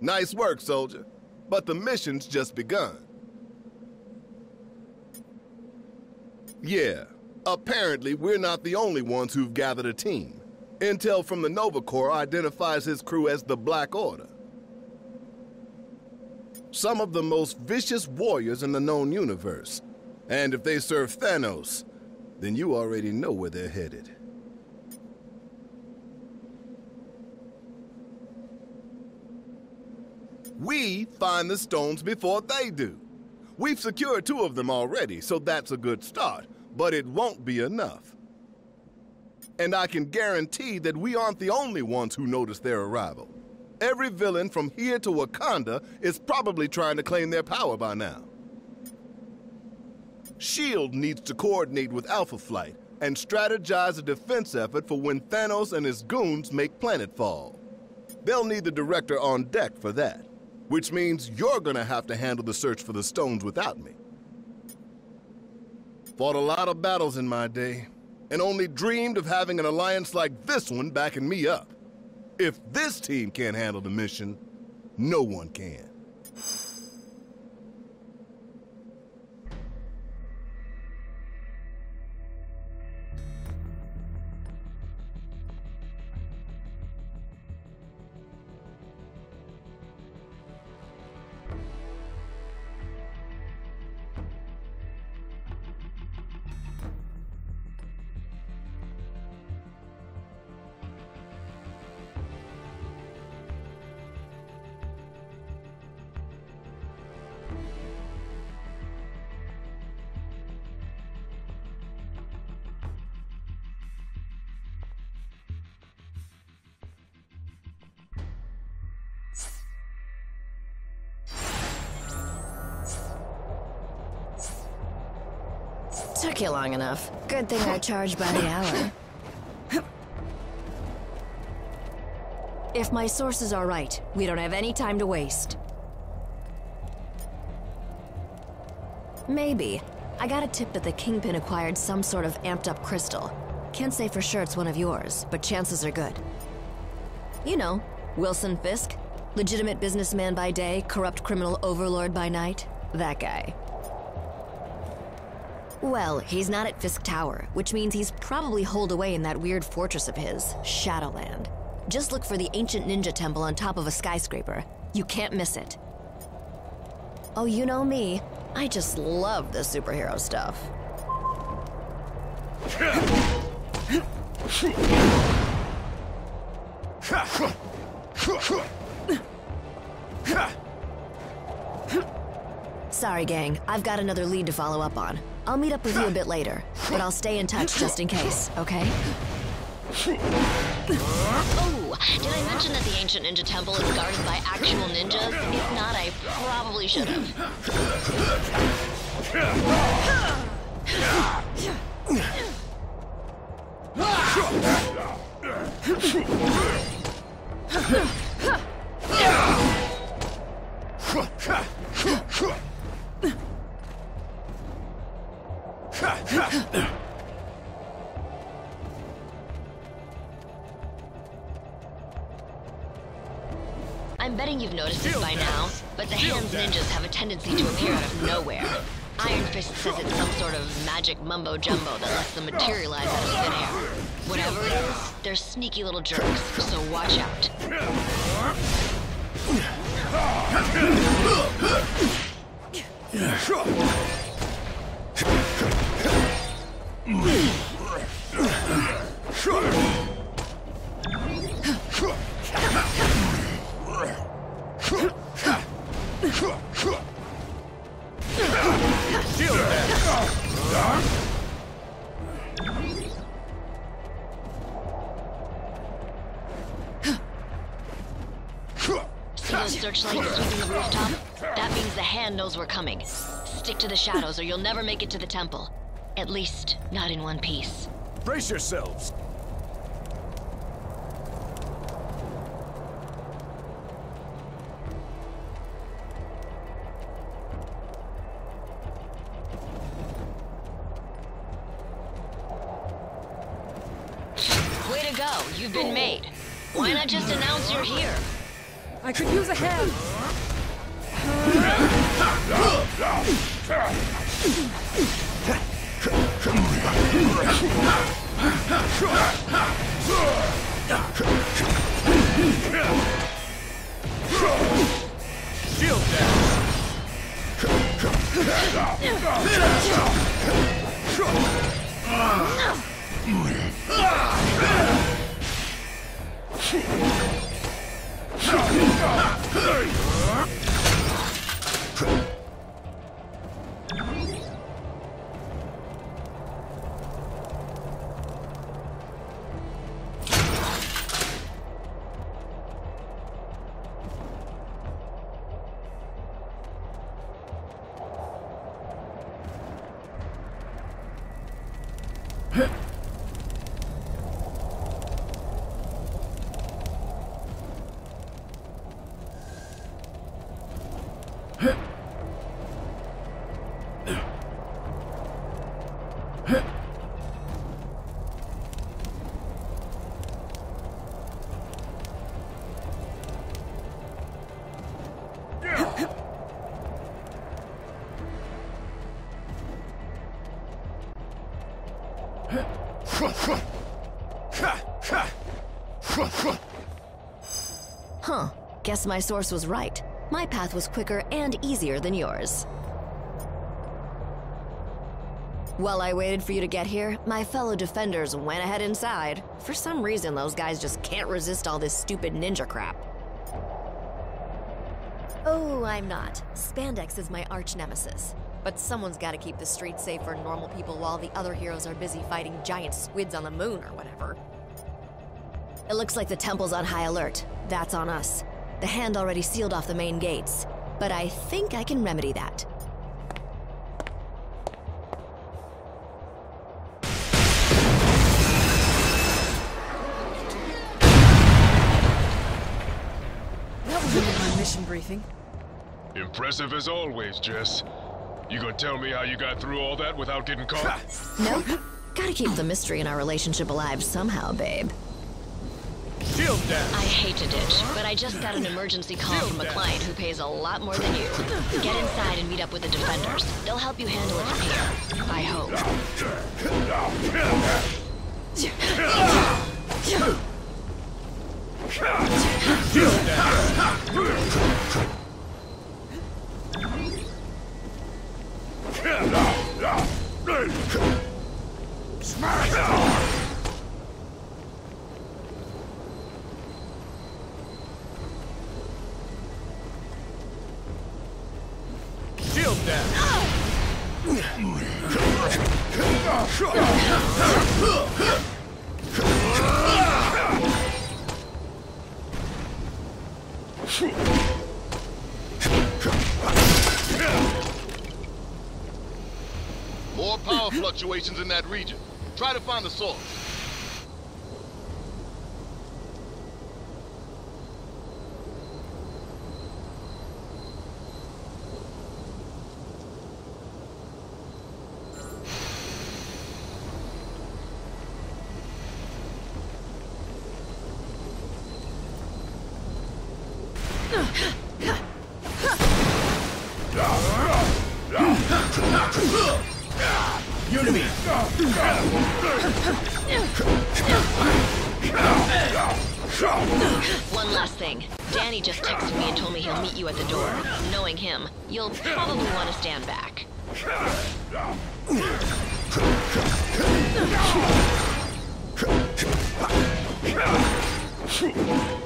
Nice work, soldier. But the mission's just begun. Yeah, apparently we're not the only ones who've gathered a team. Intel from the Nova Corps identifies his crew as the Black Order. Some of the most vicious warriors in the known universe. And if they serve Thanos, then you already know where they're headed. We find the stones before they do. We've secured two of them already, so that's a good start, but it won't be enough. And I can guarantee that we aren't the only ones who noticed their arrival. Every villain from here to Wakanda is probably trying to claim their power by now. S.H.I.E.L.D. needs to coordinate with Alpha Flight and strategize a defense effort for when Thanos and his goons make planetfall. They'll need the director on deck for that, which means you're gonna have to handle the search for the stones without me. Fought a lot of battles in my day, and only dreamed of having an alliance like this one backing me up. If this team can't handle the mission, no one can. Took you long enough. Good thing I charge by the hour. If my sources are right, we don't have any time to waste. Maybe. I got a tip that the Kingpin acquired some sort of amped-up crystal. Can't say for sure it's one of yours, but chances are good. You know, Wilson Fisk. Legitimate businessman by day, corrupt criminal overlord by night. That guy. Well, he's not at Fisk Tower, which means he's probably holed away in that weird fortress of his, Shadowland. Just look for the ancient ninja temple on top of a skyscraper. You can't miss it. Oh, you know me. I just love the superhero stuff. Sorry, gang. I've got another lead to follow up on. I'll meet up with you a bit later, but I'll stay in touch just in case, okay? Oh, did I mention that the ancient ninja temple is guarded by actual ninjas? If not, I probably should have. jerks, Searchlights sweeping the rooftop? That means the hand knows we're coming. Stick to the shadows or you'll never make it to the temple. At least, not in one piece. Brace yourselves. My source was right. My path was quicker and easier than yours. While I waited for you to get here, my fellow defenders went ahead inside. For some reason, those guys just can't resist all this stupid ninja crap. Oh, I'm not. Spandex is my arch nemesis. But someone's gotta keep the streets safe for normal people while the other heroes are busy fighting giant squids on the moon or whatever. It looks like the temple's on high alert. That's on us. The hand already sealed off the main gates. But I think I can remedy that. That was in my mission briefing. Impressive as always, Jess. You gonna tell me how you got through all that without getting caught? Nope. Gotta keep the mystery in our relationship alive somehow, babe. Shield dash! I hate to ditch, but I just got an emergency call from a client who pays a lot more than you. Get inside and meet up with the defenders. They'll help you handle it from here. I hope. Shield dash! Shield power fluctuations in that region. Try to find the source. One last thing. Danny just texted me and told me he'll meet you at the door. Knowing him, you'll probably want to stand back.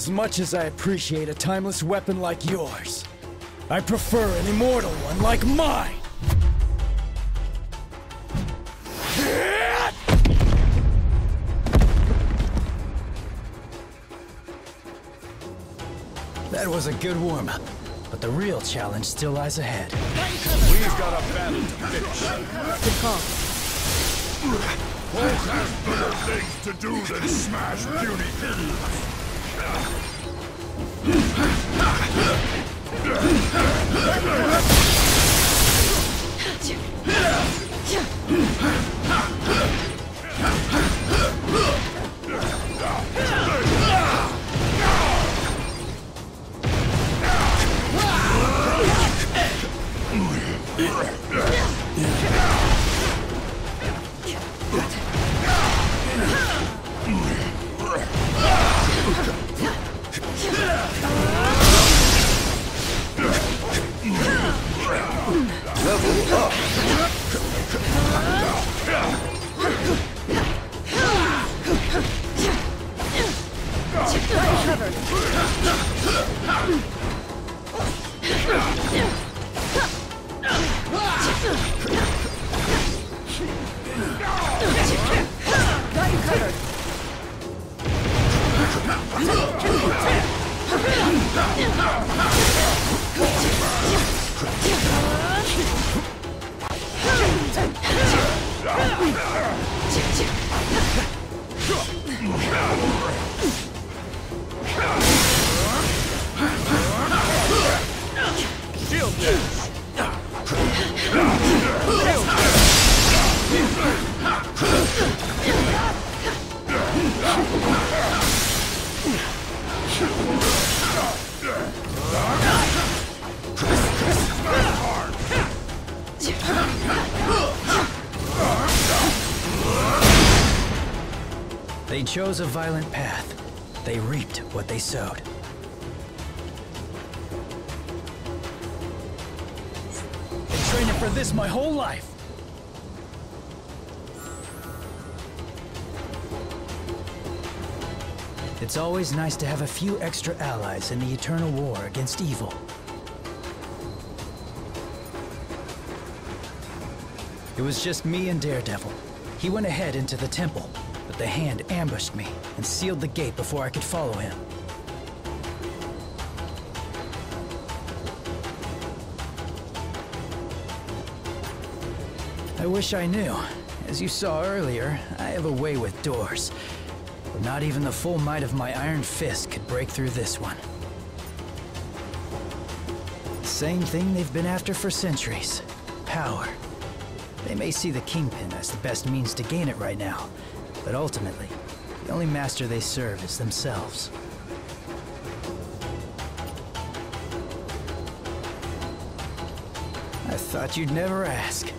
As much as I appreciate a timeless weapon like yours, I prefer an immortal one like mine! That was a good warm-up, but the real challenge still lies ahead. We've got a battle to finish. Good call. Hulk has better things to do than smash yeah. Puny thieves. Got you Shield dash. They chose a violent path. They reaped what they sowed. Been training for this my whole life. It's always nice to have a few extra allies in the eternal war against evil. It was just me and Daredevil. He went ahead into the temple, the Hand ambushed me and sealed the gate before I could follow him. I wish I knew. As you saw earlier, I have a way with doors. But not even the full might of my iron fist could break through this one. Same thing they've been after for centuries. Power. They may see the Kingpin as the best means to gain it right now, but ultimately, the only master they serve is themselves. I thought you'd never ask.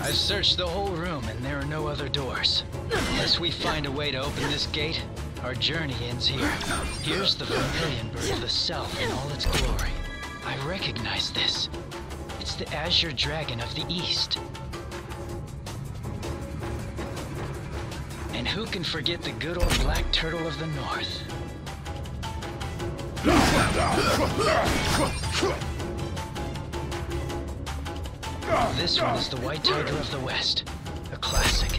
I've searched the whole room and there are no other doors. Unless we find a way to open this gate, our journey ends here. Here's the Vermilion Bird of the South in all its glory. I recognize this. It's the Azure Dragon of the East. And who can forget the good old Black Turtle of the North? This one is the White Tiger of the West. A classic.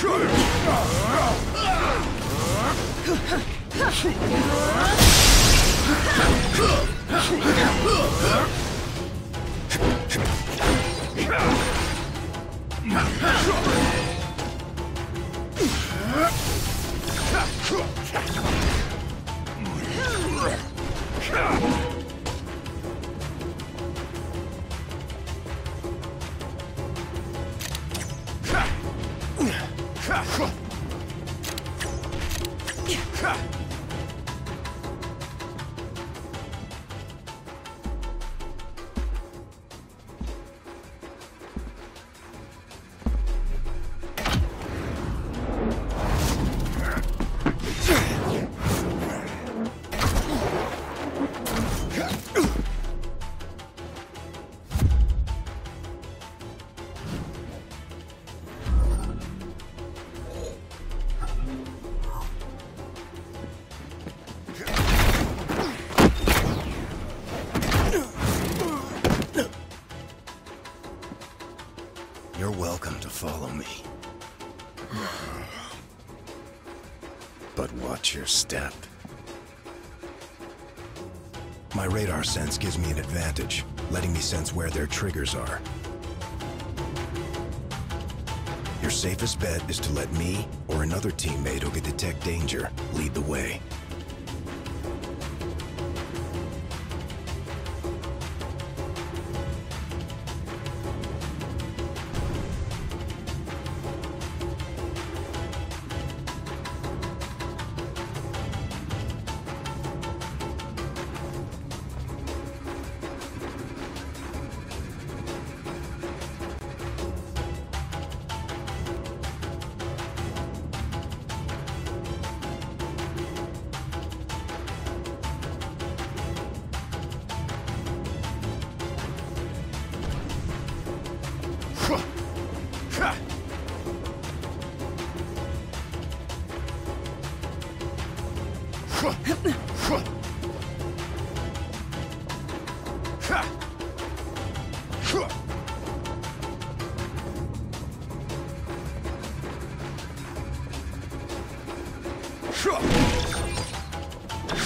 是。Step. My radar sense gives me an advantage, letting me sense where their triggers are. Your safest bet is to let me or another teammate who can detect danger lead the way.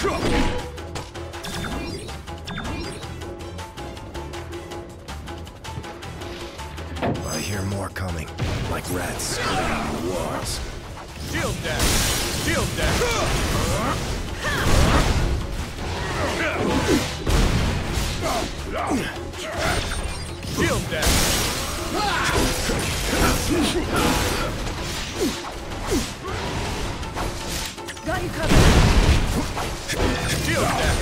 I hear more coming, like rats scurrying in the walls. Shield dash! Shield dash! Shield dash! Got you covered. Shield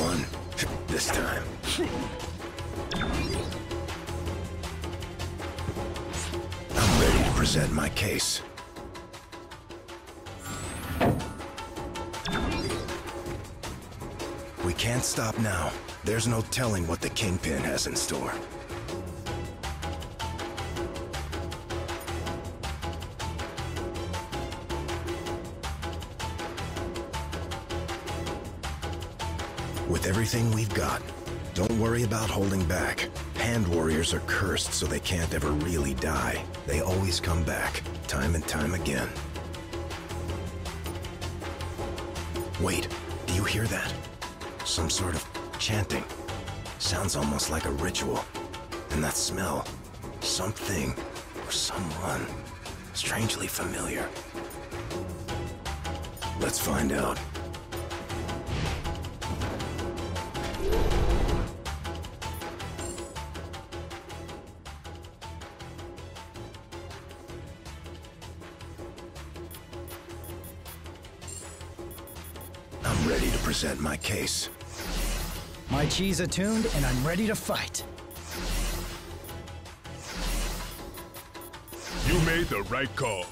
One, this time. I'm ready to present my case. We can't stop now. There's no telling what the Kingpin has in store. With everything we've got, don't worry about holding back. Hand warriors are cursed so they can't ever really die. They always come back, time and time again. Wait, do you hear that? Some sort of chanting. Sounds almost like a ritual. And that smell, something or someone, strangely familiar. Let's find out. I'm ready to present my case. My chi's attuned, and I'm ready to fight. You made the right call.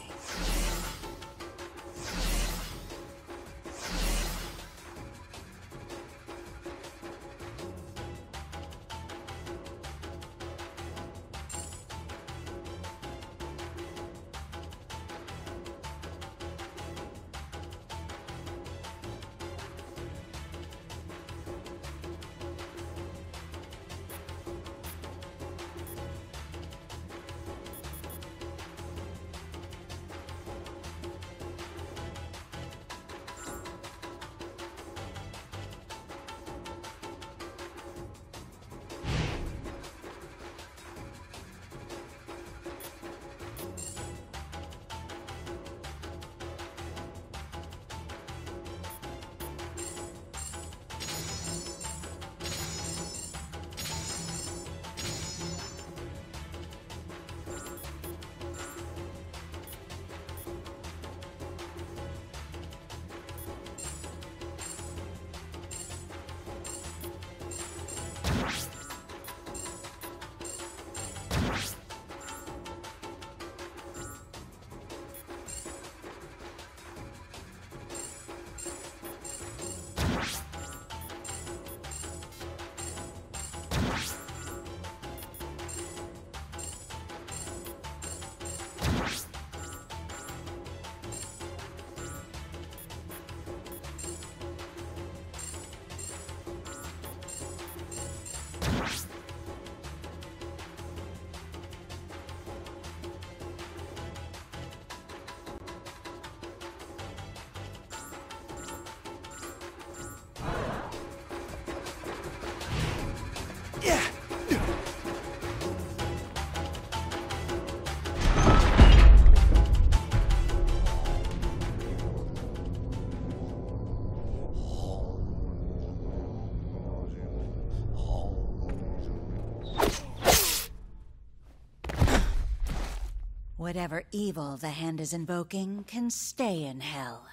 Whatever evil the hand is invoking can stay in hell.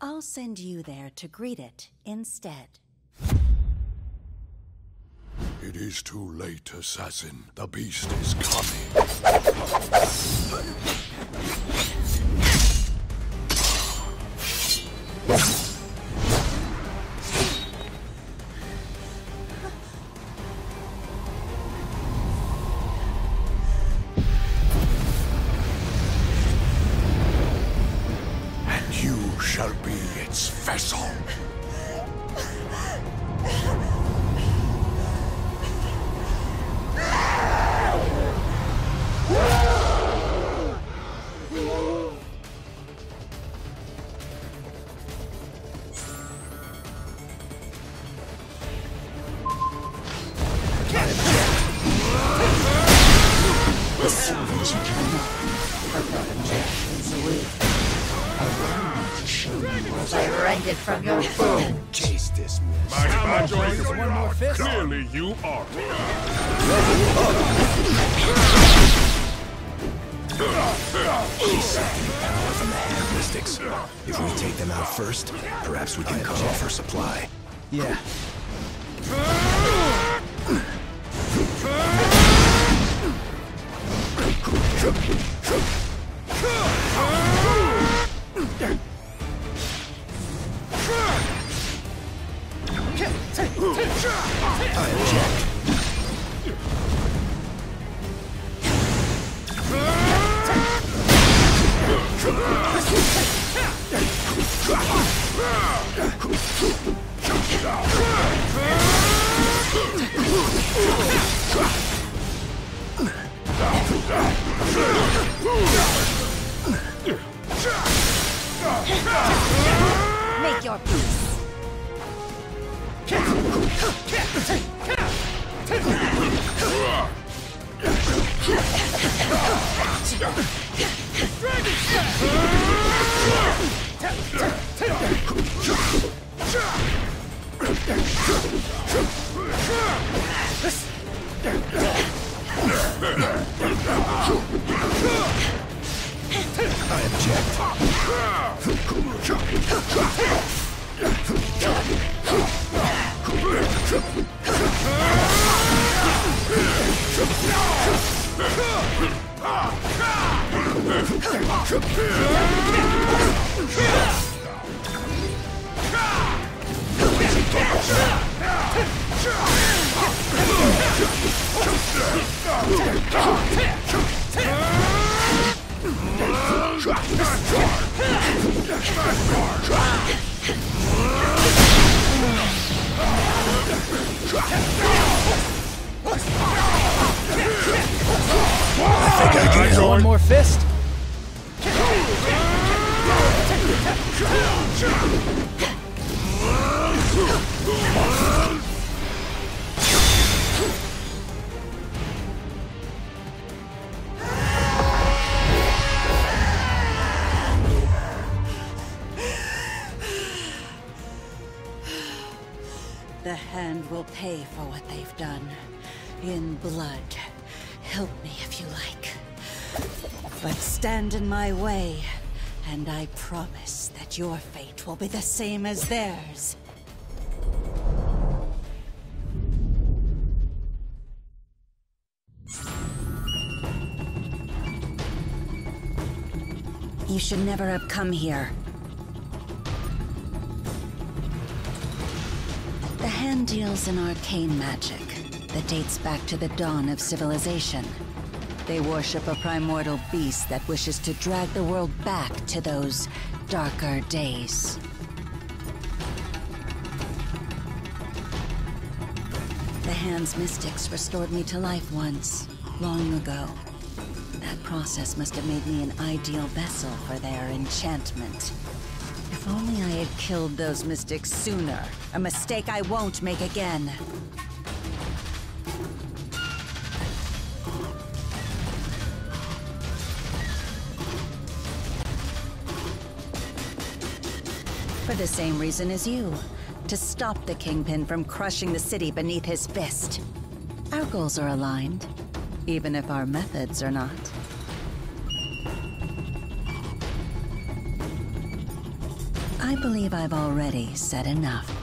I'll send you there to greet it instead. It is too late, assassin. The beast is coming. I rend it from your food. Case dismissed. My There's one more fist. Clearly you are. He's sucking the power from the hand mystics. If we take them out first, perhaps we can cut off her supply. Yeah. I Help me if you like. But stand in my way, and I promise that your fate will be the same as theirs. You should never have come here. The hand deals in arcane magic that dates back to the dawn of civilization. They worship a primordial beast that wishes to drag the world back to those darker days. The Hand's mystics restored me to life once, long ago. That process must have made me an ideal vessel for their enchantment. If only I had killed those mystics sooner. A mistake I won't make again. The same reason as you. To stop the Kingpin from crushing the city beneath his fist. Our goals are aligned, even if our methods are not. I believe I've already said enough.